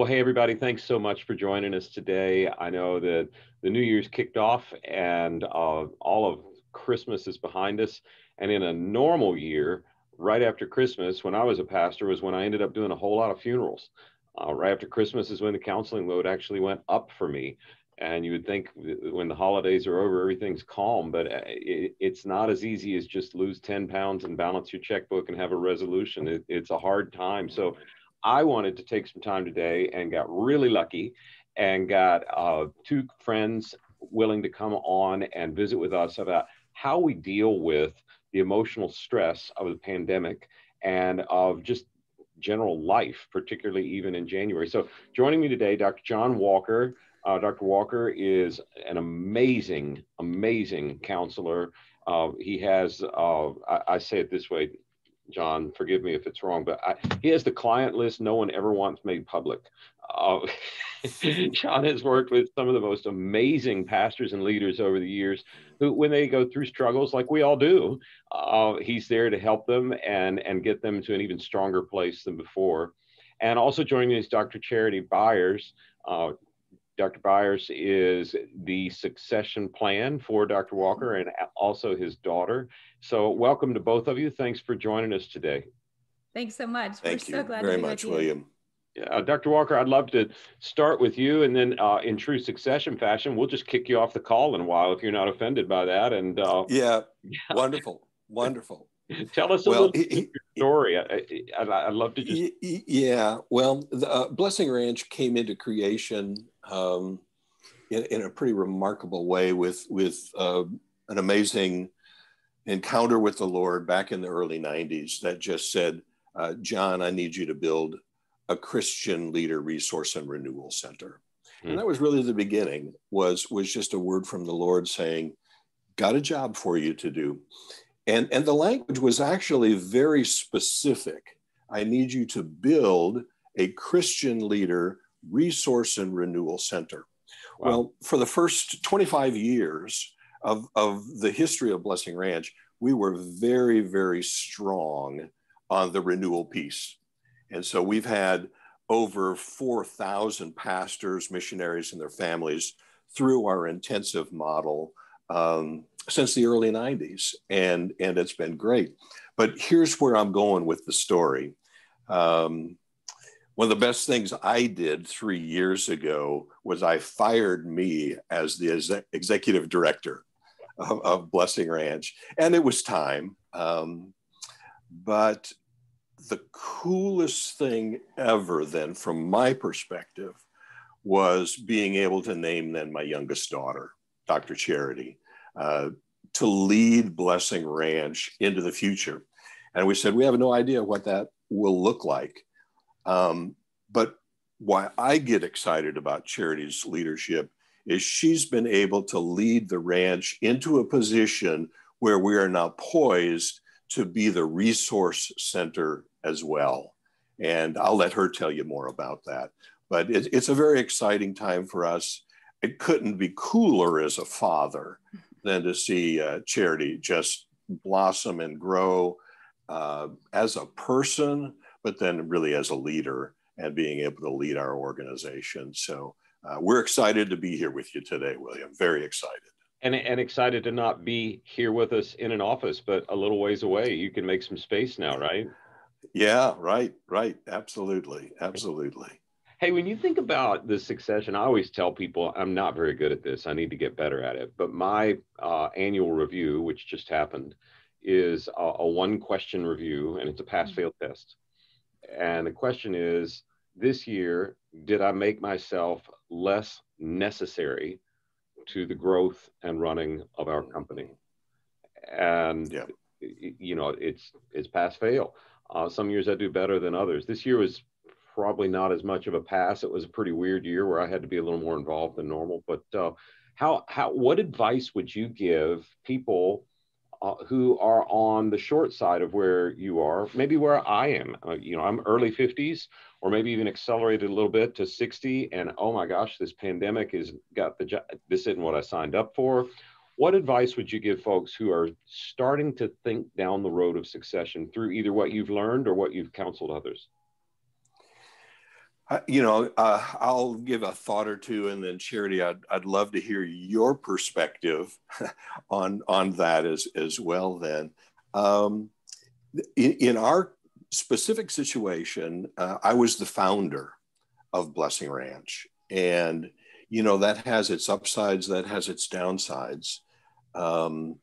Well, hey, everybody, thanks so much for joining us today. I know that the New Year's kicked off and uh, all of Christmas is behind us. And in a normal year, right after Christmas, when I was a pastor, was when I ended up doing a whole lot of funerals. Uh, right after Christmas is when the counseling load actually went up for me. And you would think when the holidays are over, everything's calm, but uh, it, it's not as easy as just lose 10 pounds and balance your checkbook and have a resolution. It, it's a hard time. So I wanted to take some time today and got really lucky and got uh, two friends willing to come on and visit with us about how we deal with the emotional stress of the pandemic and of just general life, particularly even in January. So, joining me today, Dr. John Walker. Uh, Dr. Walker is an amazing, amazing counselor. Uh, he has, uh, I, I, say it this way, John, forgive me if it's wrong, but I, he has the client list no one ever wants made public. Uh, John has worked with some of the most amazing pastors and leaders over the years who, when they go through struggles like we all do, uh, he's there to help them and, and get them to an even stronger place than before. And also joining is Dr. Charity Byers. Uh, Dr. Byers is the succession plan for Dr. Walker and also his daughter. So, welcome to both of you. Thanks for joining us today. Thanks so much. Thank We're you so glad very much, William. Uh, Dr. Walker, I'd love to start with you, and then uh, in true succession fashion, we'll just kick you off the call in a while if you're not offended by that. And uh, yeah, yeah, wonderful, wonderful. Tell us a well, little he, story. I, would love to just. Yeah, well, the, uh, Blessing Ranch came into creation um, in, in, a pretty remarkable way with with uh, an amazing encounter with the Lord back in the early '90s that just said, uh, "John, I need you to build a Christian leader resource and renewal center." And hmm. that was really the beginning. Was was just a word from the Lord saying, "Got a job for you to do." And, and the language was actually very specific. I need you to build a Christian leader resource and renewal center. Wow. Well, for the first 25 years of, of the history of Blessing Ranch, we were very, very strong on the renewal piece. And so we've had over 4,000 pastors, missionaries, and their families through our intensive model um, since the early 90s, and, and it's been great. But here's where I'm going with the story. Um, one of the best things I did three years ago was I fired me as the ex- executive director of, of, Blessing Ranch, and it was time. Um, but the coolest thing ever, then, from my perspective, was being able to name then my youngest daughter, Dr. Charity uh, to lead Blessing Ranch into the future. And we said, we have no idea what that will look like. Um, but why I get excited about Charity's leadership is she's been able to lead the ranch into a position where we are now poised to be the resource center as well. And I'll let her tell you more about that. But it, it's a very exciting time for us. It couldn't be cooler as a father than to see uh, charity just blossom and grow uh, as a person, but then really as a leader and being able to lead our organization. So uh, we're excited to be here with you today, William. Very excited. And, and excited to not be here with us in an office, but a little ways away. You can make some space now, right? Yeah, right, right. Absolutely, absolutely. Hey, when you think about the succession, I always tell people I'm not very good at this. I need to get better at it. But my uh, annual review, which just happened, is a, a one question review and it's a pass fail test. And the question is this year, did I make myself less necessary to the growth and running of our company? And, yeah. you know, it's, it's pass fail. Uh, some years I do better than others. This year was probably not as much of a pass. It was a pretty weird year where I had to be a little more involved than normal. But uh, how how what advice would you give people who are on the short side of where you are, maybe where I am? Uh, you know, I'm early 50s, or maybe even accelerated a little bit to 60. And oh my gosh, this pandemic has got the job. This isn't what I signed up for. What advice would you give folks who are starting to think down the road of succession through either what you've learned or what you've counseled others? You know, uh, I'll give a thought or two, and then Charity, I'd, I'd love to hear your perspective on on that as as well. Then, um, in, in, our specific situation, uh, I was the founder of Blessing Ranch, and you know that has its upsides, that has its downsides. Um,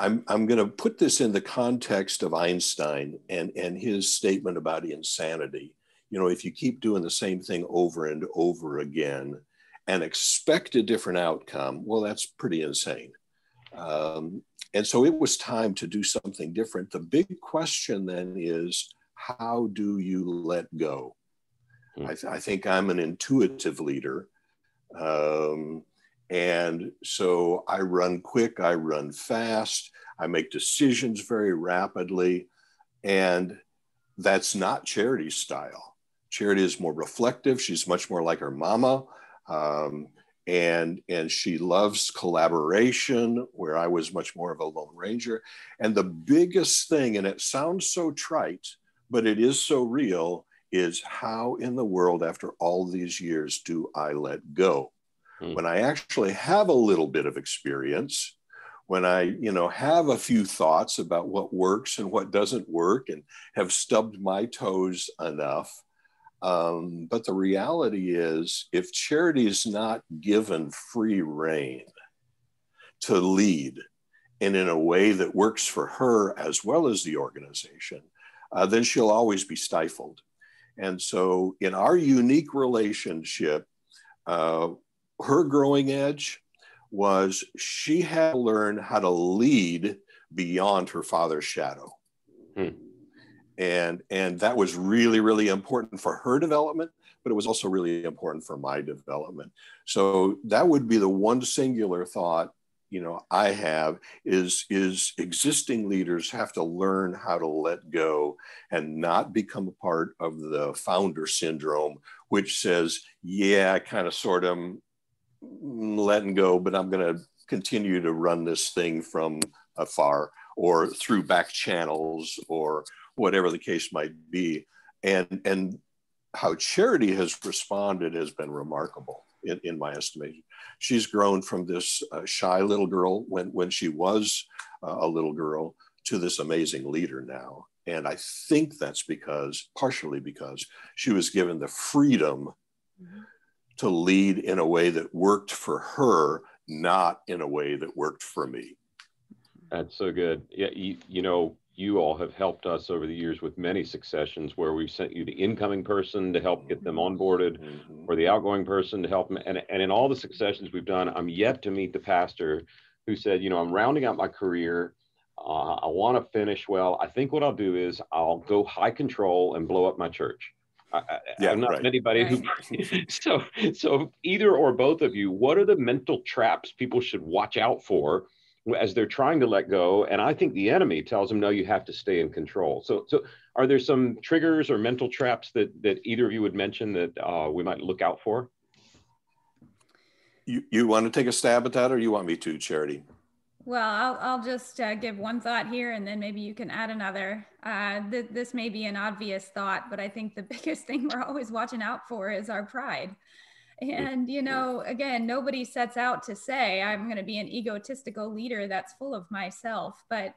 I'm, I'm going to put this in the context of Einstein and, and his statement about insanity you know, if you keep doing the same thing over and over again and expect a different outcome, well, that's pretty insane. Um, and so it was time to do something different. The big question then is how do you let go? Hmm. I, th- I, think I'm an intuitive leader. Um, and so I run quick, I run fast, I make decisions very rapidly. And that's not charity style. Charity is more reflective. She's much more like her mama. Um, and, and she loves collaboration, where I was much more of a lone ranger. And the biggest thing, and it sounds so trite, but it is so real, is how in the world, after all these years, do I let go? Hmm. When I actually have a little bit of experience, when I, you know, have a few thoughts about what works and what doesn't work, and have stubbed my toes enough, um, but the reality is, if charity is not given free reign to lead and in a way that works for her as well as the organization, uh, then she'll always be stifled. And so, in our unique relationship, uh, her growing edge was she had to learn how to lead beyond her father's shadow. Hmm and and that was really really important for her development but it was also really important for my development. So that would be the one singular thought you know i have is is existing leaders have to learn how to let go and not become a part of the founder syndrome which says yeah i kind of sort of mm, letting go but i'm going to continue to run this thing from afar or through back channels or whatever the case might be. And, and how charity has responded has been remarkable in, in my estimation. She's grown from this uh, shy little girl when, when she was uh, a little girl to this amazing leader now. And I think that's because, partially because, she was given the freedom mm-hmm. to lead in a way that worked for her, not in a way that worked for me. That's so good. Yeah, you, you know, you all have helped us over the years with many successions where we've sent you the incoming person to help get them onboarded mm-hmm. or the outgoing person to help them. And, and in all the successions we've done, I'm yet to meet the pastor who said, you know, I'm rounding out my career. Uh, I want to finish well. I think what I'll do is I'll go high control and blow up my church. I, yeah, I'm not right. anybody who. so, so either or both of you, what are the mental traps people should watch out for as they're trying to let go and i think the enemy tells them no you have to stay in control. So so are there some triggers or mental traps that that either of you would mention that uh, we might look out for? You, you want to take a stab at that or you want me to charity? Well i'll, I'll just uh, give one thought here and then maybe you can add another. Uh, th- this may be an obvious thought but i think the biggest thing we're always watching out for is our pride and, you know, again, nobody sets out to say, I'm going to be an egotistical leader that's full of myself. But,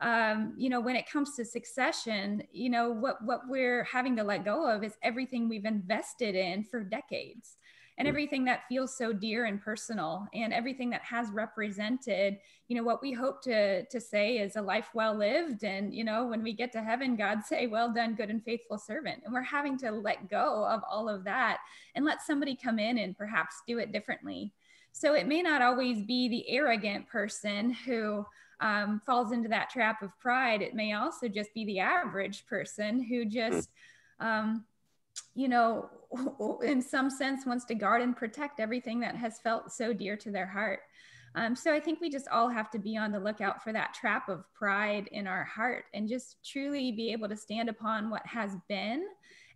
um, you know, when it comes to succession, you know, what, what we're having to let go of is everything we've invested in for decades and everything that feels so dear and personal and everything that has represented you know what we hope to to say is a life well lived. And you know when we get to heaven god say well done good and faithful servant. And we're having to let go of all of that and let somebody come in and perhaps do it differently. So it may not always be the arrogant person who um, falls into that trap of pride. It may also just be the average person who just um, you know, in some sense wants to guard and protect everything that has felt so dear to their heart. Um, so I think we just all have to be on the lookout for that trap of pride in our heart and just truly be able to stand upon what has been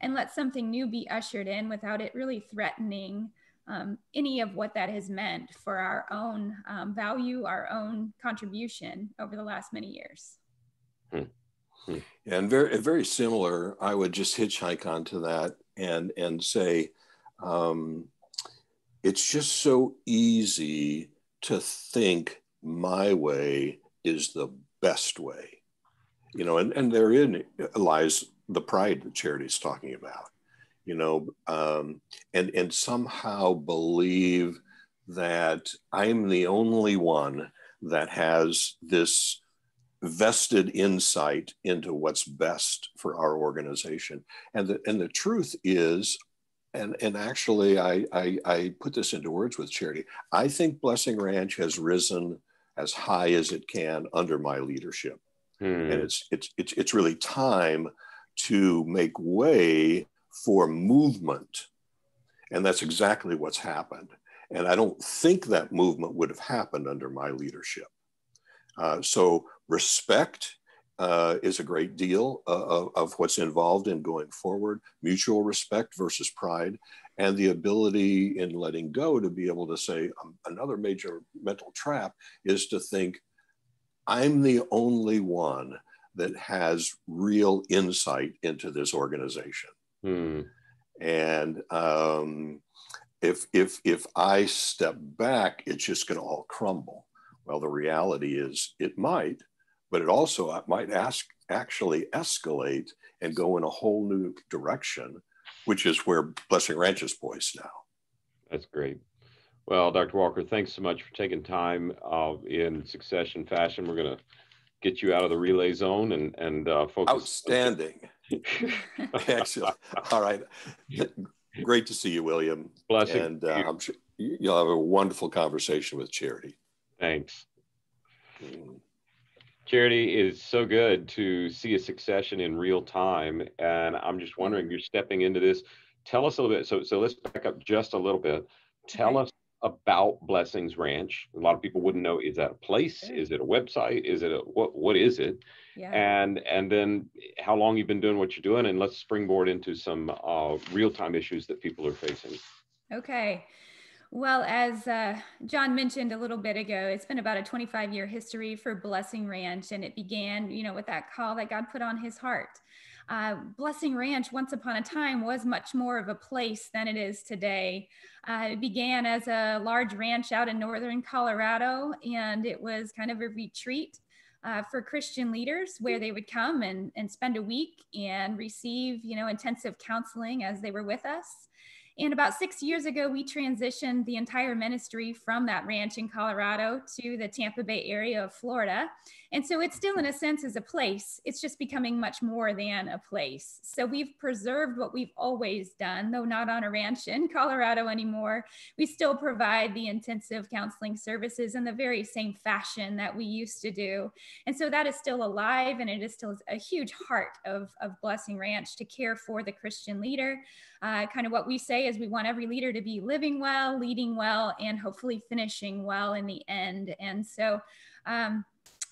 and let something new be ushered in without it really threatening um, any of what that has meant for our own um, value, our own contribution over the last many years. Hmm. Hmm. And very, very similar, I would just hitchhike onto that and and say um, it's just so easy to think my way is the best way you know and, and therein lies the pride that charity is talking about you know um, and and somehow believe that i'm the only one that has this vested insight into what's best for our organization. And the, and the truth is, and, and actually, I, I, I put this into words with Charity. I think Blessing Ranch has risen as high as it can under my leadership. Hmm. And it's, it's, it's, it's really time to make way for movement. And that's exactly what's happened. And I don't think that movement would have happened under my leadership. Uh, so respect uh, is a great deal uh, of, of, what's involved in going forward, mutual respect versus pride, and the ability in letting go to be able to say um, another major mental trap is to think, I'm the only one that has real insight into this organization. Hmm. And um, if, if, if I step back, it's just going to all crumble. Well, the reality is it might, but it also might ask, actually escalate and go in a whole new direction, which is where Blessing Ranch is poised now. That's great. Well, Dr. Walker, thanks so much for taking time uh, in succession fashion. We're going to get you out of the relay zone and and uh, focus. Outstanding. Excellent. All right. Great to see you, William. Blessing. And uh, I'm sure you'll have a wonderful conversation with Charity. Thanks. Charity is so good to see a succession in real time, and I'm just wondering, you're stepping into this. Tell us a little bit. So, so let's back up just a little bit. Tell okay. us about Blessings Ranch. A lot of people wouldn't know. Is that a place? Is it a website? Is it a what? What is it? Yeah. And and then how long you've been doing what you're doing, and let's springboard into some uh, real time issues that people are facing. Okay. Well, as uh, John mentioned a little bit ago, it's been about a 25 year history for Blessing Ranch, and it began, you know, with that call that God put on his heart. Uh, Blessing Ranch, once upon a time, was much more of a place than it is today. Uh, it began as a large ranch out in northern Colorado, and it was kind of a retreat uh, for Christian leaders where they would come and, and spend a week and receive, you know, intensive counseling as they were with us. And about six years ago, we transitioned the entire ministry from that ranch in Colorado to the Tampa Bay area of Florida. And so it's still, in a sense, as a place. It's just becoming much more than a place. So we've preserved what we've always done, though not on a ranch in Colorado anymore. We still provide the intensive counseling services in the very same fashion that we used to do. And so that is still alive, and it is still a huge heart of, of Blessing Ranch to care for the Christian leader. Uh, kind of what we say is we want every leader to be living well, leading well, and hopefully finishing well in the end. And so, um,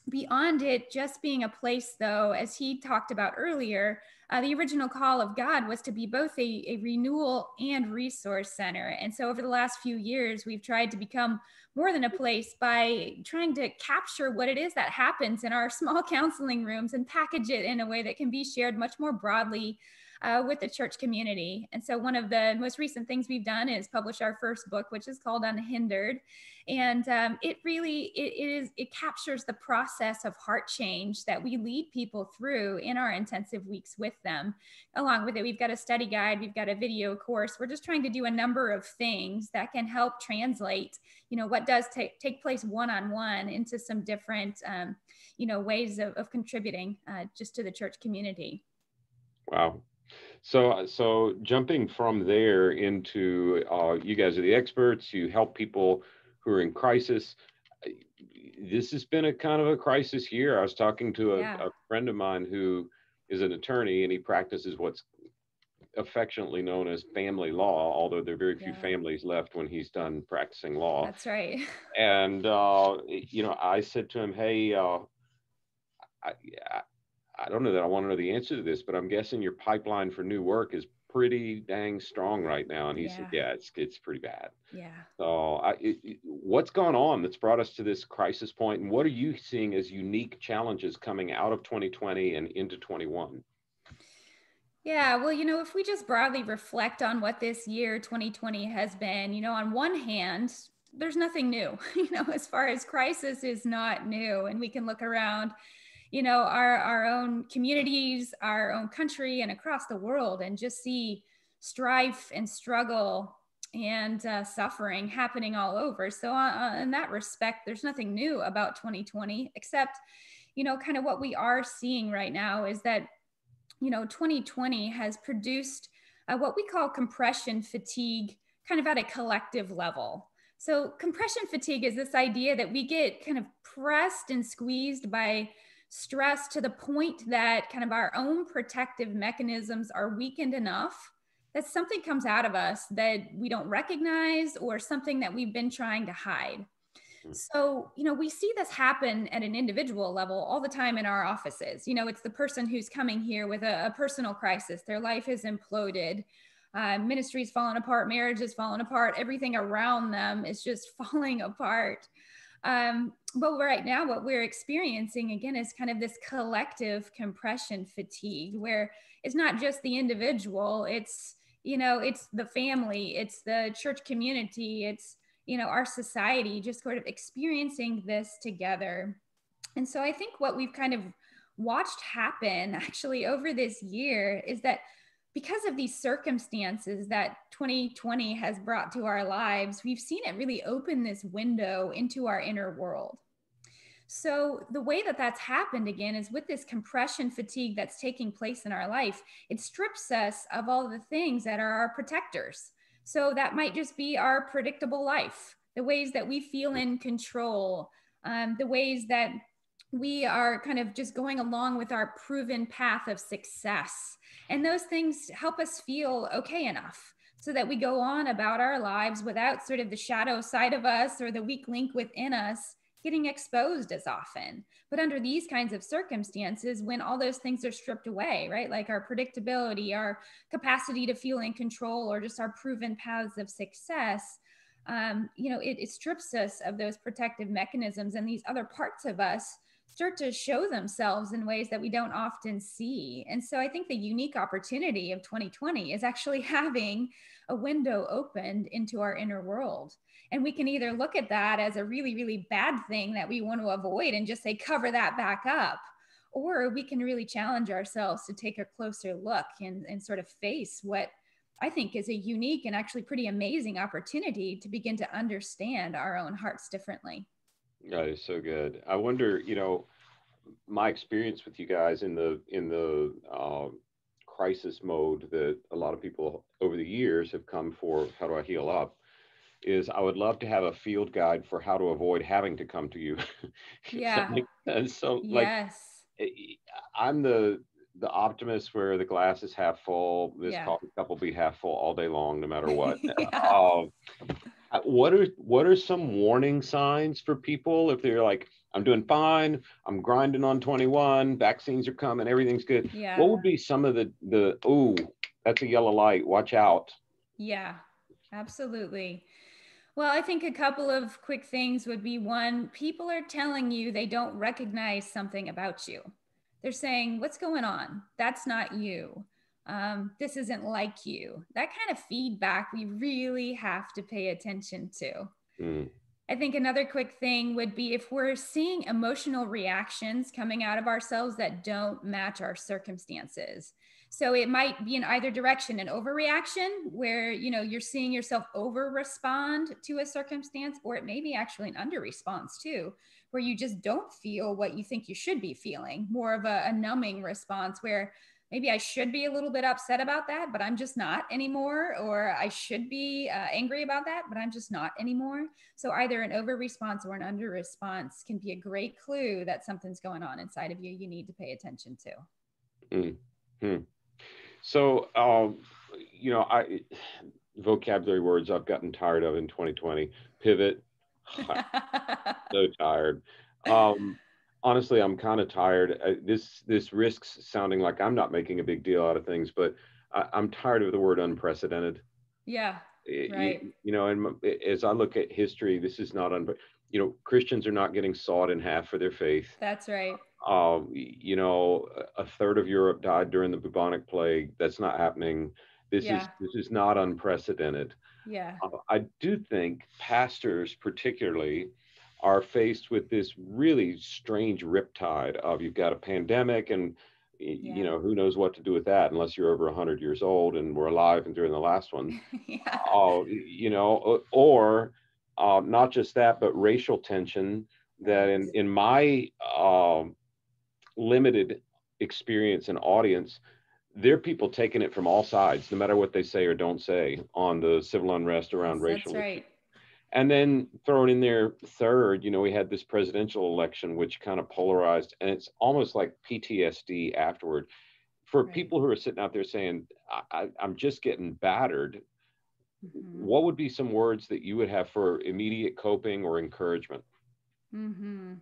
beyond it just being a place, though, as he talked about earlier, uh, the original call of God was to be both a, a, renewal and resource center. And so, over the last few years, we've tried to become more than a place by trying to capture what it is that happens in our small counseling rooms and package it in a way that can be shared much more broadly uh, with the church community. And so, one of the most recent things we've done is publish our first book, which is called Unhindered. And um, it really it, it is it captures the process of heart change that we lead people through in our intensive weeks with them. Along with it, we've got a study guide, we've got a video course. We're just trying to do a number of things that can help translate, you know, what does take take place one on one into some different, um, you know, ways of, of contributing uh, just to the church community. Wow, so, so jumping from there into uh, you guys are the experts. You help people who are in crisis. This has been a kind of a crisis year. I was talking to a, yeah. a friend of mine who is an attorney, and he practices what's affectionately known as family law, although there are very few yeah. families left when he's done practicing law. That's right. And uh, you know, I said to him, "Hey, uh, I, I don't know that I want to know the answer to this, but I'm guessing your pipeline for new work is pretty dang strong right now. And he yeah. said, yeah, it's, it's pretty bad. Yeah. So I, it, what's gone on that's brought us to this crisis point and what are you seeing as unique challenges coming out of 2020 and into 21? Yeah, well, you know, if we just broadly reflect on what this year 2020 has been, you know, on one hand, there's nothing new, you know, as far as crisis is not new. And we can look around, you know, our, our own communities, our own country, and across the world and just see strife and struggle and uh, suffering happening all over. So, uh, in that respect, there's nothing new about 2020, except, you know, kind of what we are seeing right now is that you know, 2020 has produced uh, what we call compression fatigue kind of at a collective level. So, compression fatigue is this idea that we get kind of pressed and squeezed by stress to the point that kind of our own protective mechanisms are weakened enough that something comes out of us that we don't recognize or something that we've been trying to hide. So, you know, we see this happen at an individual level all the time in our offices. You know, it's the person who's coming here with a, a personal crisis, their life has imploded, uh, ministries falling apart, marriages falling apart, everything around them is just falling apart. Um, but right now, what we're experiencing again is kind of this collective compression fatigue, where it's not just the individual, it's you know, it's the family, it's the church community, it's you know, our society just sort of experiencing this together. And so I think what we've kind of watched happen actually over this year is that because of these circumstances that 2020 has brought to our lives, we've seen it really open this window into our inner world. So, the way that that's happened again is with this compression fatigue that's taking place in our life, it strips us of all the things that are our protectors. So that might just be our predictable life, the ways that we feel in control, um, the ways that we are kind of just going along with our proven path of success. And those things help us feel okay enough so that we go on about our lives without sort of the shadow side of us or the weak link within us getting exposed as often. But under these kinds of circumstances, when all those things are stripped away, right, like our predictability, our capacity to feel in control, or just our proven paths of success, um, you know, it, it strips us of those protective mechanisms, and these other parts of us start to show themselves in ways that we don't often see. And so I think the unique opportunity of 2020 is actually having a window opened into our inner world. And we can either look at that as a really, really bad thing that we want to avoid and just say, cover that back up. Or we can really challenge ourselves to take a closer look and, and sort of face what I think is a unique and actually pretty amazing opportunity to begin to understand our own hearts differently. That is so good. I wonder, you know, my experience with you guys in the in the uh, crisis mode that a lot of people over the years have come for. How do I heal up? is I would love to have a field guide for how to avoid having to come to you. Yeah. and so like yes. I'm the the optimist where the glass is half full. This yeah. coffee cup will be half full all day long, no matter what. yeah. uh, Uh, what are what are some warning signs for people if they're like, I'm doing fine, I'm grinding on 21, vaccines are coming, everything's good. Yeah. What would be some of the the oh, that's a yellow light, watch out. Yeah, absolutely. Well, I think a couple of quick things would be one, people are telling you they don't recognize something about you. They're saying, What's going on? That's not you. Um, this isn't like you. That kind of feedback we really have to pay attention to. Mm. I think another quick thing would be if we're seeing emotional reactions coming out of ourselves that don't match our circumstances. So it might be in either direction, an overreaction where, you know, you're seeing yourself over respond to a circumstance, or it may be actually an under response too, where you just don't feel what you think you should be feeling, more of a, a numbing response where maybe I should be a little bit upset about that, but I'm just not anymore. Or I should be uh, angry about that, but I'm just not anymore. So either an over response or an under response can be a great clue that something's going on inside of you you need to pay attention to. Mm-hmm. So, um, you know, I vocabulary words I've gotten tired of in 2020. Pivot. so tired. Um, honestly, I'm kind of tired. I, this this risks sounding like I'm not making a big deal out of things, but I, am tired of the word unprecedented. Yeah. Right. You, you know, and as I look at history, this is not un. You know, Christians are not getting sawed in half for their faith. That's right. uh, you know, a third of Europe died during the bubonic plague. That's not happening. This yeah. is this is not unprecedented. Yeah. Uh, I do think pastors, particularly, are faced with this really strange riptide of you've got a pandemic and yeah. you know who knows what to do with that unless you're over 100 years old and we're alive and during the last one yeah. uh, you know or uh, not just that but racial tension that in in my um, limited experience and audience there are people taking it from all sides no matter what they say or don't say on the civil unrest around That's racial right. And then thrown in there third, you know, we had this presidential election, which kind of polarized, and it's almost like PTSD afterward. For right. people who are sitting out there saying, I, am just getting battered, mm-hmm. what would be some words that you would have for immediate coping or encouragement? Mm-hmm.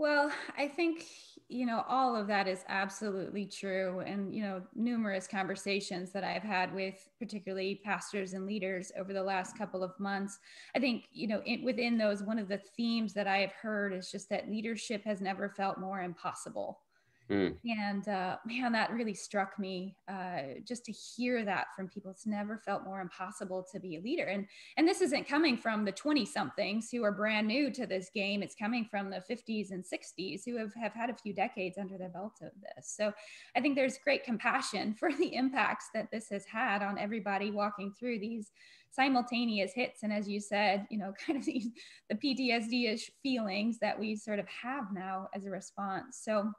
Well, I think, you know, all of that is absolutely true. And, you know, numerous conversations that I've had with particularly pastors and leaders over the last couple of months. I think, you know, in, within those, one of the themes that I have heard is just that leadership has never felt more impossible. Mm. And uh, man, that really struck me uh, just to hear that from people. It's never felt more impossible to be a leader. And and this isn't coming from the 20 somethings who are brand new to this game. It's coming from the 50s and 60s who have, have had a few decades under their belt of this. So I think there's great compassion for the impacts that this has had on everybody walking through these simultaneous hits and as you said you know kind of these the ptsd-ish feelings that we sort of have now as a response so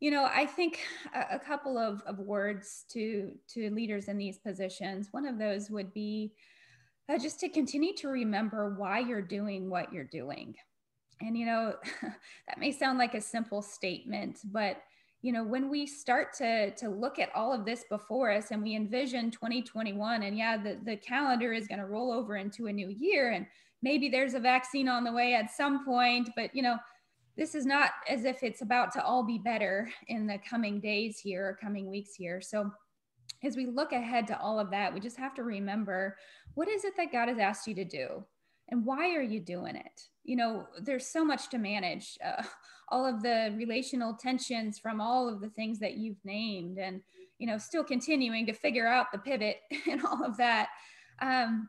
you know i think a, a couple of, of words to to leaders in these positions. One of those would be uh, just to continue to remember why you're doing what you're doing. And you know that may sound like a simple statement but you know when we start to to look at all of this before us and we envision 2021 and yeah the, the calendar is going to roll over into a new year and maybe there's a vaccine on the way at some point but you know this is not as if it's about to all be better in the coming days here or coming weeks here. So as we look ahead to all of that, we just have to remember what is it that God has asked you to do? And why are you doing it? You know, there's so much to manage. Uh, all of the relational tensions from all of the things that you've named, and, you know, still continuing to figure out the pivot and all of that. Um,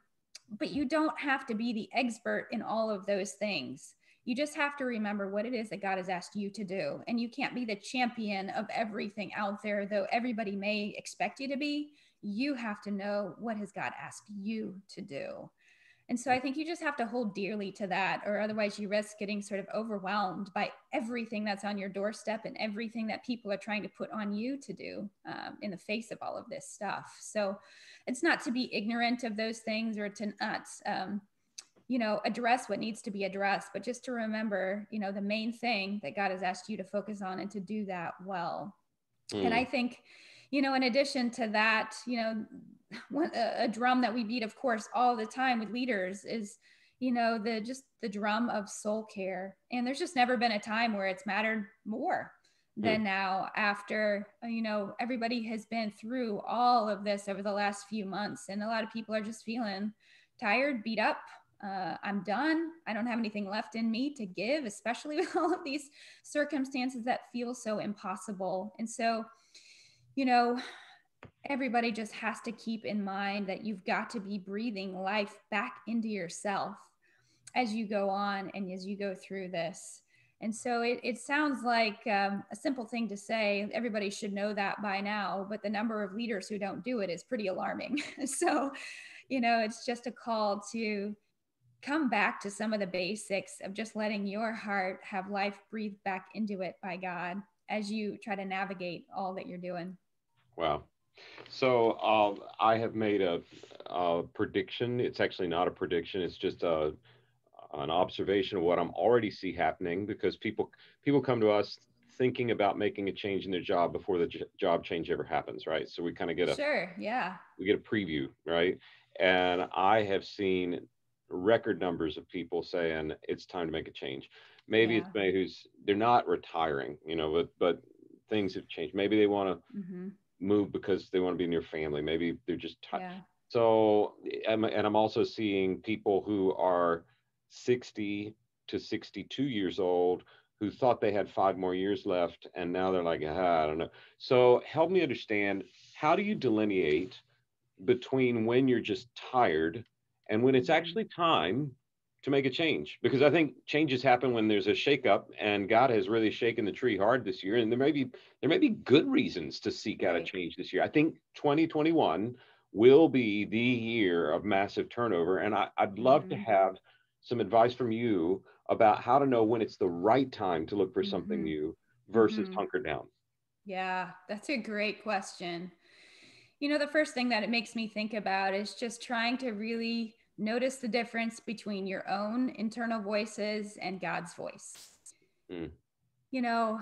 but you don't have to be the expert in all of those things. You just have to remember what it is that God has asked you to do. And you can't be the champion of everything out there, though everybody may expect you to be. You have to know what has God asked you to do. And so I think you just have to hold dearly to that, or otherwise you risk getting sort of overwhelmed by everything that's on your doorstep and everything that people are trying to put on you to do um, in the face of all of this stuff. So it's not to be ignorant of those things or to not um, you know address what needs to be addressed but just to remember you know the main thing that god has asked you to focus on and to do that well mm. and i mm. think you know in addition to that you know one, a, a drum that we beat of course all the time with leaders is you know the just the drum of soul care and there's just never been a time where it's mattered more than now after you know everybody has been through all of this over the last few months and a lot of people are just feeling tired beat up uh, I'm done. I don't have anything left in me to give, especially with all of these circumstances that feel so impossible. And so, you know, everybody just has to keep in mind that you've got to be breathing life back into yourself as you go on and as you go through this. And so it, it sounds like um, a simple thing to say. Everybody should know that by now, but the number of leaders who don't do it is pretty alarming. so, you know, it's just a call to come back to some of the basics of just letting your heart have life breathed back into it by God as you try to navigate all that you're doing. Wow. So um, I have made a, a, prediction. It's actually not a prediction. It's just a an observation of what I'm already see happening because people people come to us thinking about making a change in their job before the j- job change ever happens, right? So we kind of get a sure, yeah. We get a preview, right? And I have seen record numbers of people saying it's time to make a change. Maybe yeah. it's me who's they're not retiring, you know, but but things have changed. Maybe they want to mm-hmm. move because they want to be near family. Maybe they're just tired. Yeah. So and I'm also seeing people who are 60 to 62 years old who thought they had five more years left and now they're like ah, i don't know so help me understand how do you delineate between when you're just tired and when it's mm-hmm. actually time to make a change because i think changes happen when there's a shakeup and god has really shaken the tree hard this year and there may be there may be good reasons to seek out a change this year i think 2021 will be the year of massive turnover and I, would love mm-hmm. to have some advice from you about how to know when it's the right time to look for mm-hmm. something new versus mm-hmm. hunker down? Yeah, that's a great question. You know, the first thing that it makes me think about is just trying to really notice the difference between your own internal voices and God's voice. Mm. You know,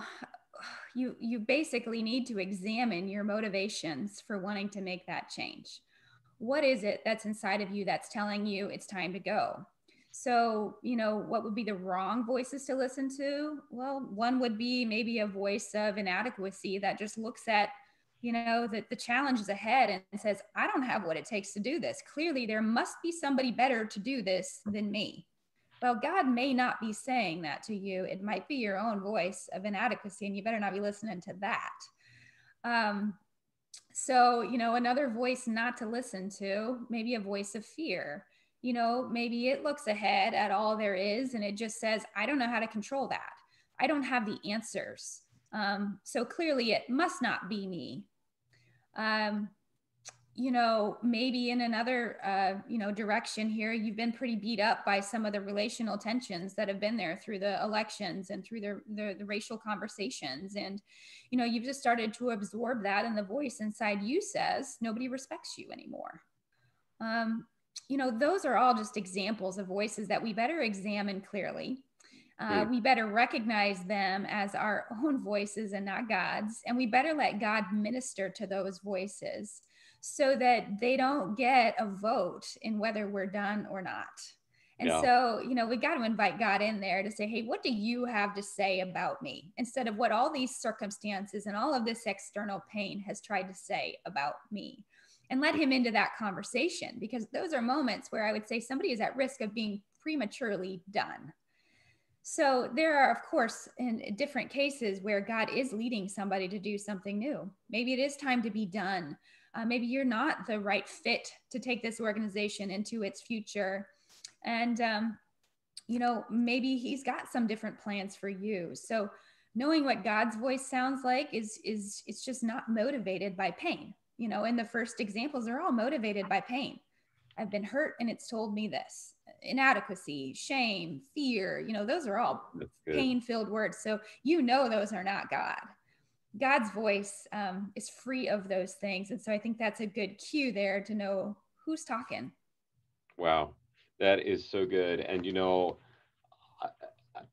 you you basically need to examine your motivations for wanting to make that change. What is it that's inside of you that's telling you it's time to go? So, you know, what would be the wrong voices to listen to? Well, one would be maybe a voice of inadequacy that just looks at, you know, that the challenge is ahead and says, I don't have what it takes to do this. Clearly, there must be somebody better to do this than me. Well, God may not be saying that to you. It might be your own voice of inadequacy, and you better not be listening to that. Um, so, you know, another voice not to listen to, maybe a voice of fear you know, maybe it looks ahead at all there is and it just says, I don't know how to control that. I don't have the answers. Um, so clearly it must not be me. Um, you know, maybe in another, uh, you know, direction here, you've been pretty beat up by some of the relational tensions that have been there through the elections and through the, the, the racial conversations. And, you know, you've just started to absorb that. And the voice inside you says, nobody respects you anymore. Um, you know, those are all just examples of voices that we better examine clearly. Uh, we better recognize them as our own voices and not God's. And we better let God minister to those voices so that they don't get a vote in whether we're done or not. And yeah. so, you know, we got to invite God in there to say, hey, what do you have to say about me? Instead of what all these circumstances and all of this external pain has tried to say about me and let him into that conversation because those are moments where I would say somebody is at risk of being prematurely done. So there are, of course, in different cases where God is leading somebody to do something new. Maybe it is time to be done. Uh, maybe you're not the right fit to take this organization into its future. And, um, you know, maybe he's got some different plans for you. So knowing what God's voice sounds like is, is, it's just not motivated by pain you know, in the first examples, they're all motivated by pain. I've been hurt and it's told me this inadequacy, shame, fear, you know, those are all pain filled words. So you know, those are not God. God's voice um, is free of those things. And so I think that's a good cue there to know who's talking. Wow, that is so good. And, you know,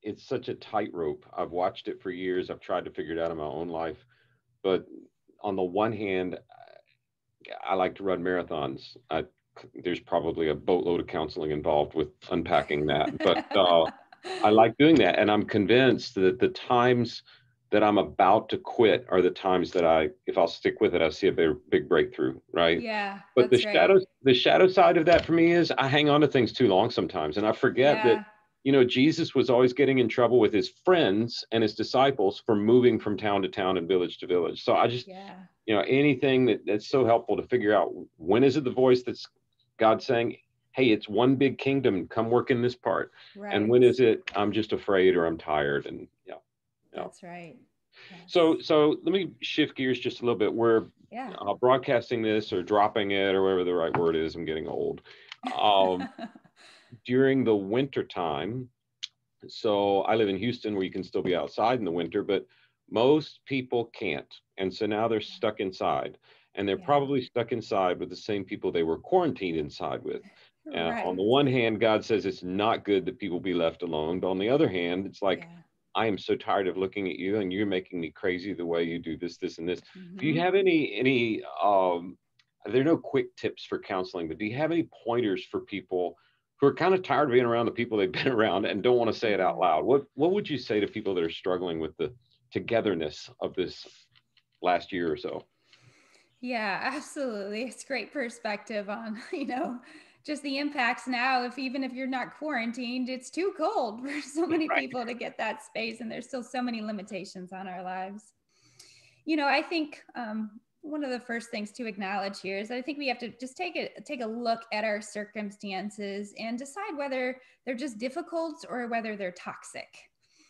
it's such a tightrope. I've watched it for years. I've tried to figure it out in my own life. But on the one hand, I like to run marathons. I, there's probably a boatload of counseling involved with unpacking that, but uh, I like doing that. And I'm convinced that the times that I'm about to quit are the times that I, if I'll stick with it, I see a big, big breakthrough, right? Yeah. But the right. shadow, the shadow side of that for me is I hang on to things too long sometimes, and I forget yeah. that you know, Jesus was always getting in trouble with his friends and his disciples for moving from town to town and village to village. So I just, yeah. you know, anything that, that's so helpful to figure out when is it the voice that's God saying, hey, it's one big kingdom, come work in this part. Right. And when is it, I'm just afraid or I'm tired and yeah. yeah. That's right. So, so let me shift gears just a little bit. We're yeah. uh, broadcasting this or dropping it or whatever the right word is. I'm getting old. Um, during the winter time, so I live in Houston where you can still be outside in the winter, but most people can't. And so now they're stuck inside. And they're yeah. probably stuck inside with the same people they were quarantined inside with. Uh, right. on the one hand, God says it's not good that people be left alone. But on the other hand, it's like, yeah. I am so tired of looking at you and you're making me crazy the way you do this, this, and this. Mm-hmm. Do you mm-hmm. have any, any, um, there are no quick tips for counseling, but do you have any pointers for people who are kind of tired of being around the people they've been around and don't want to say it out loud. What what would you say to people that are struggling with the togetherness of this last year or so? Yeah, absolutely. It's great perspective on, you know, just the impacts now if even if you're not quarantined it's too cold for so many right. people to get that space and there's still so many limitations on our lives you know i think um, one of the first things to acknowledge here is that i think we have to just take a take a look at our circumstances and decide whether they're just difficult or whether they're toxic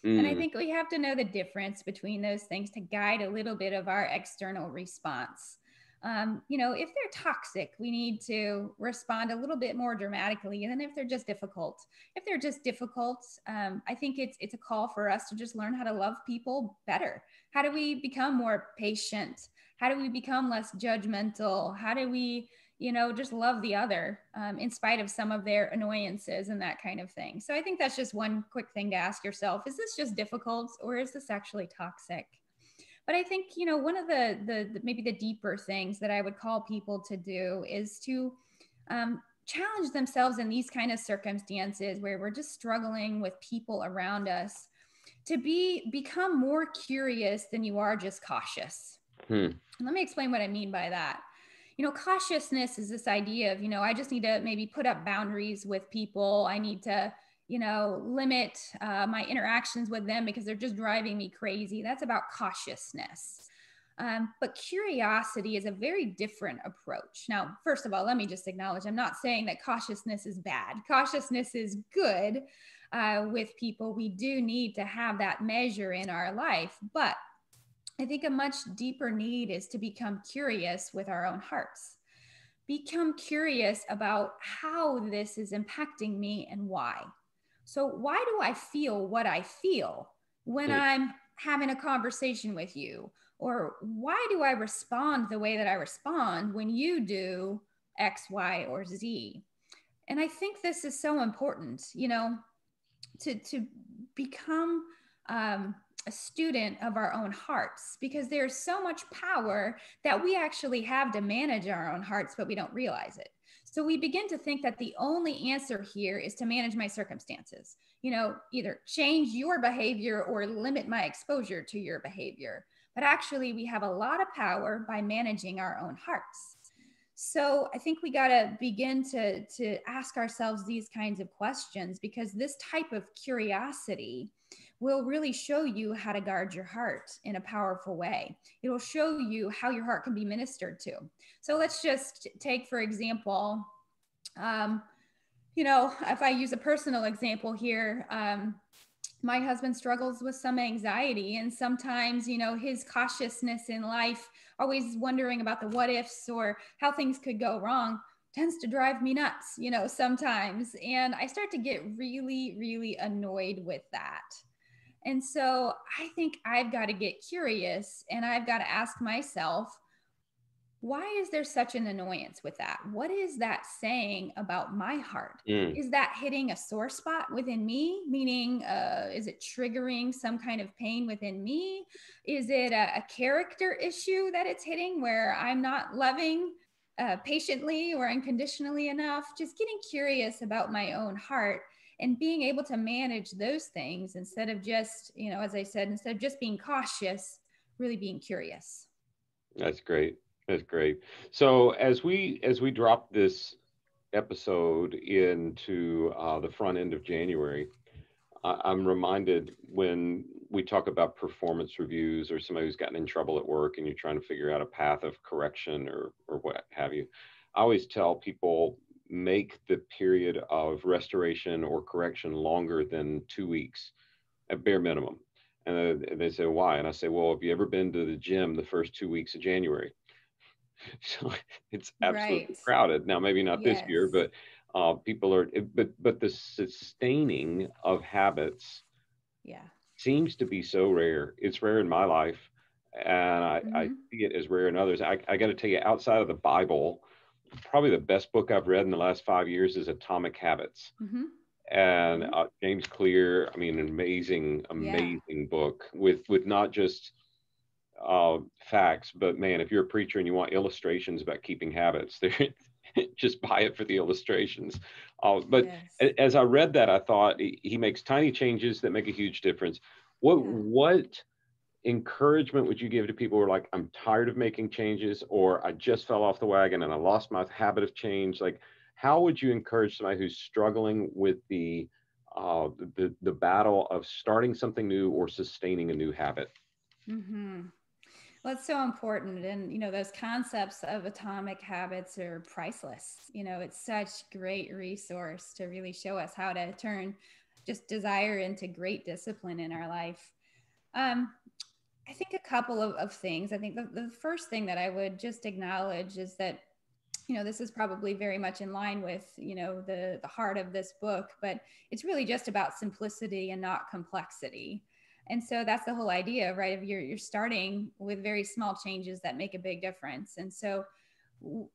mm. and i mm. think we have to know the difference between those things to guide a little bit of our external response um, you know, if they're toxic, we need to respond a little bit more dramatically than if they're just difficult. If they're just difficult, um, I think it's it's a call for us to just learn how to love people better. How do we become more patient? How do we become less judgmental? How do we, you know, just love the other um, in spite of some of their annoyances and that kind of thing? So I think that's just one quick thing to ask yourself: Is this just difficult, or is this actually toxic? But i think you know one of the, the, the maybe the deeper things that i would call people to do is to um, challenge themselves in these kind of circumstances where we're just struggling with people around us to be become more curious than you are just cautious. Hmm. let me explain what i mean by that. You know cautiousness is this idea of you know i just need to maybe put up boundaries with people. I need to you know, limit uh, my interactions with them because they're just driving me crazy. That's about cautiousness. Um, but curiosity is a very different approach. Now, first of all, let me just acknowledge I'm not saying that cautiousness is bad. Cautiousness is good uh, with people. We do need to have that measure in our life. But I think a much deeper need is to become curious with our own hearts. Become curious about how this is impacting me and why. So, why do I feel what I feel when mm. I'm having a conversation with you? Or why do I respond the way that I respond when you do X, Y, or Z? And I think this is so important, you know, to, to become um, a student of our own hearts because there's so much power that we actually have to manage our own hearts, but we don't realize it. So we begin to think that the only answer here is to manage my circumstances. You know, either change your behavior or limit my exposure to your behavior. But actually, we have a lot of power by managing our own hearts. So I think we got to begin to to ask ourselves these kinds of questions because this type of curiosity will really show you how to guard your heart in a powerful way. It'll show you how your heart can be ministered to. So let's just take, for example, um, you know, if I use a personal example here, um, my husband struggles with some anxiety, and sometimes, you know, his cautiousness in life, always wondering about the what ifs or how things could go wrong, tends to drive me nuts, you know, sometimes. And I start to get really, really annoyed with that. And so I think I've got to get curious and I've got to ask myself, why is there such an annoyance with that? What is that saying about my heart? Mm. Is that hitting a sore spot within me? Meaning, uh, is it triggering some kind of pain within me? Is it a, a character issue that it's hitting where I'm not loving uh, patiently or unconditionally enough? Just getting curious about my own heart and being able to manage those things instead of just you know as i said instead of just being cautious really being curious. That's great. That's great. So as we as we drop this episode into uh, the front end of january i'm reminded when we talk about performance reviews or somebody who's gotten in trouble at work and you're trying to figure out a path of correction or or what have you i always tell people make the period of restoration or correction longer than two weeks at bare minimum. And they say, why? And I say, well, have you ever been to the gym the first two weeks of January? so it's absolutely right. crowded. Now, maybe not yes. this year, but uh, people are, but, but the sustaining of habits yeah. seems to be so rare. It's rare in my life. And I, mm-hmm. I see it as rare in others. I, I got to tell you, outside of the Bible, probably the best book I've read in the last five years is Atomic Habits. Mm-hmm. And mm-hmm. uh, James Clear, I mean, an amazing, amazing yeah. book with with not just uh, facts, but man, if you're a preacher and you want illustrations about keeping habits, there, just buy it for the illustrations. Uh, but yes. as I read that, I thought he, he, makes tiny changes that make a huge difference. What yeah. what encouragement would you give to people who are like, I'm tired of making changes, or I just fell off the wagon and I lost my habit of change? Like, how would you encourage somebody who's struggling with the uh, the the battle of starting something new or sustaining a new habit? Mm-hmm. Well, it's so important. And, you know, those concepts of atomic habits are priceless. You know, it's such great resource to really show us how to turn just desire into great discipline in our life. Um, I think a couple of, of things. I think the, the first thing that I would just acknowledge is that, you know, this is probably very much in line with, you know, the, the heart of this book, but it's really just about simplicity and not complexity. And so that's the whole idea right of you're, you're starting with very small changes that make a big difference. And so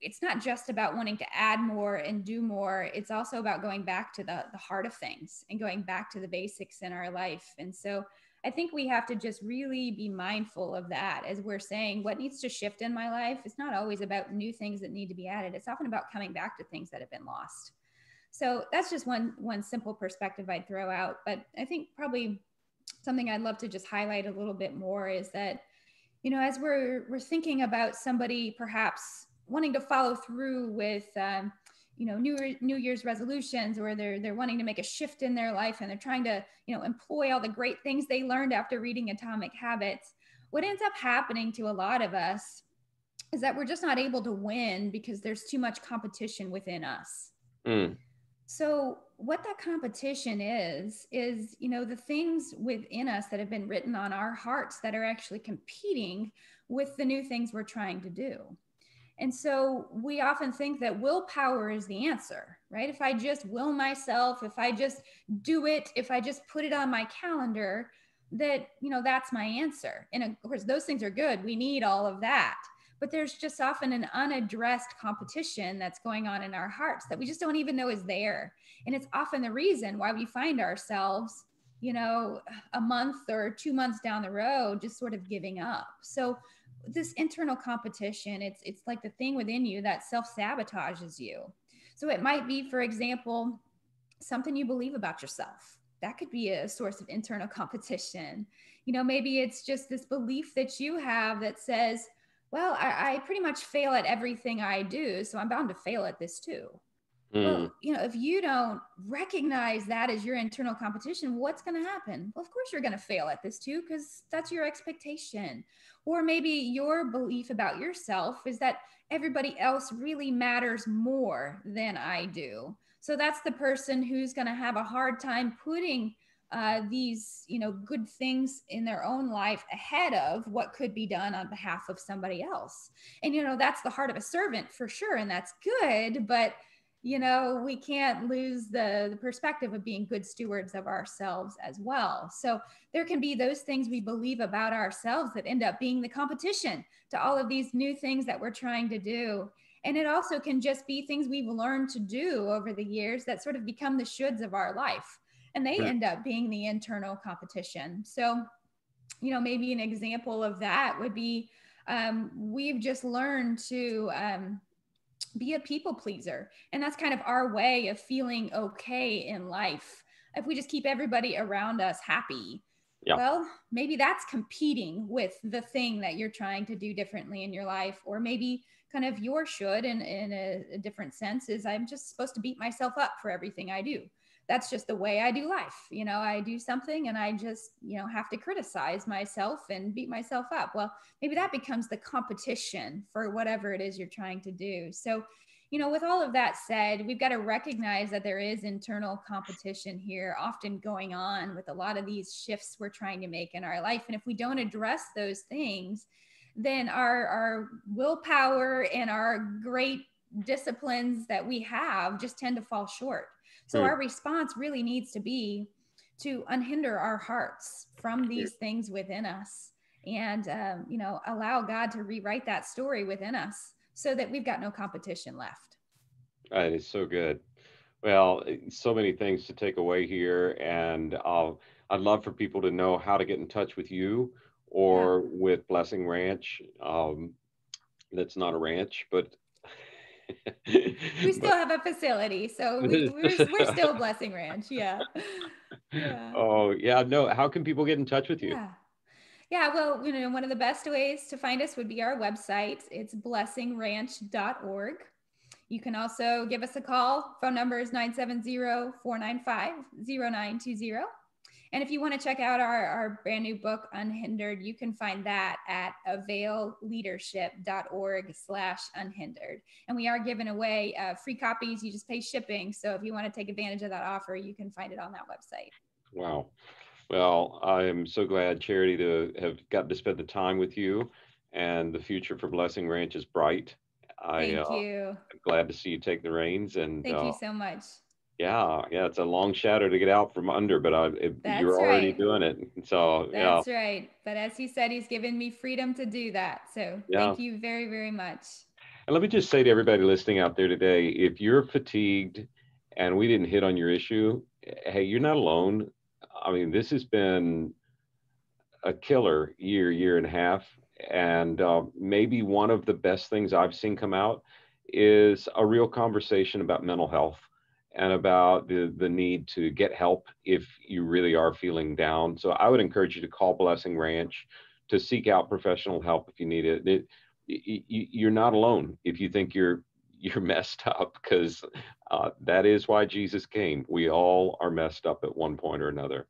it's not just about wanting to add more and do more. It's also about going back to the, the heart of things and going back to the basics in our life. And so i think we have to just really be mindful of that. As we're saying what needs to shift in my life it's not always about new things that need to be added. It's often about coming back to things that have been lost. So that's just one one simple perspective i'd throw out. But i think probably something I'd love to just highlight a little bit more is that, you know, as we're we're thinking about somebody perhaps wanting to follow through with, um, you know, New New Year's resolutions, or they're they're wanting to make a shift in their life, and they're trying to, you know, employ all the great things they learned after reading Atomic Habits. What ends up happening to a lot of us is that we're just not able to win because there's too much competition within us. Mm. So what that competition is is you know the things within us that have been written on our hearts that are actually competing with the new things we're trying to do. And so we often think that willpower is the answer, right? If I just will myself, if I just do it, if I just put it on my calendar, that, you know, that's my answer. And of course, those things are good. We need all of that but there's just often an unaddressed competition that's going on in our hearts that we just don't even know is there and it's often the reason why we find ourselves you know a month or two months down the road just sort of giving up so this internal competition it's it's like the thing within you that self-sabotages you. So it might be for example something you believe about yourself. That could be a source of internal competition. You know maybe it's just this belief that you have that says well, I, I, pretty much fail at everything I do, so I'm bound to fail at this too. Mm. Well, you know, if you don't recognize that as your internal competition, what's going to happen? Well, of course, you're going to fail at this too, because that's your expectation. Or maybe your belief about yourself is that everybody else really matters more than I do. So that's the person who's going to have a hard time putting uh, these you know good things in their own life ahead of what could be done on behalf of somebody else and you know that's the heart of a servant for sure and that's good but you know we can't lose the, the perspective of being good stewards of ourselves as well so there can be those things we believe about ourselves that end up being the competition to all of these new things that we're trying to do and it also can just be things we've learned to do over the years that sort of become the shoulds of our life and they right. end up being the internal competition. So, you know, maybe an example of that would be um, we've just learned to um, be a people pleaser. And that's kind of our way of feeling okay in life. If we just keep everybody around us happy, yeah. well, maybe that's competing with the thing that you're trying to do differently in your life. Or maybe kind of your should in, in a, a different sense is I'm just supposed to beat myself up for everything I do that's just the way I do life. You know, I do something and I just, you know, have to criticize myself and beat myself up. Well, maybe that becomes the competition for whatever it is you're trying to do. So, you know, with all of that said, we've got to recognize that there is internal competition here, often going on with a lot of these shifts we're trying to make in our life. And if we don't address those things, then our, our willpower and our great disciplines that we have just tend to fall short. So our response really needs to be to unhinder our hearts from these things within us and um, you know allow god to rewrite that story within us so that we've got no competition left. That is so good. Well so many things to take away here and I'll, i'd love for people to know how to get in touch with you or yeah. with blessing ranch. Um, that's not a ranch but we still have a facility, so we, are we're still Blessing Ranch. Yeah. yeah. Oh yeah, no. How can people get in touch with you? Yeah. Yeah, well, you know, one of the best ways to find us would be our website. It's blessingranch.org. You can also give us a call. Phone number is 970 495 0920. And if you want to check out our, our brand new book, Unhindered, you can find that at availleadership.org slash unhindered. And we are giving away uh, free copies. You just pay shipping. So if you want to take advantage of that offer, you can find it on that website. Wow. Well, I am so glad, Charity, to have gotten to spend the time with you. And the future for Blessing Ranch is bright. I, Thank uh, you. I'm glad to see you take the reins. And thank uh, you so much. Yeah, yeah, it's a long shadow to get out from under, but I, it, you're already doing it. So yeah. that's yeah. right. But as he said, he's given me freedom to do that. So yeah. thank you very, very much. And let me just say to everybody listening out there today, if you're fatigued and we didn't hit on your issue, hey, you're not alone. I mean, this has been a killer year, year and a half. And uh, maybe one of the best things I've seen come out is a real conversation about mental health and about the, the need to get help if you really are feeling down. So I would encourage you to call Blessing Ranch to seek out professional help if you need it. it, you're not alone if you think you're you're messed up because uh, that is why Jesus came. We all are messed up at one point or another.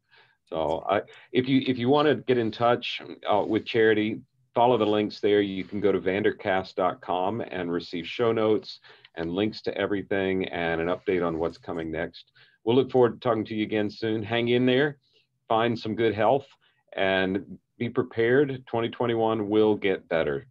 So I, if you if you want to get in touch uh, with Charity, follow the links there. You can go to vandercast.com and receive show notes and links to everything and an update on what's coming next. We'll look forward to talking to you again soon. Hang in there, find some good health, and be prepared. 2021 will get better.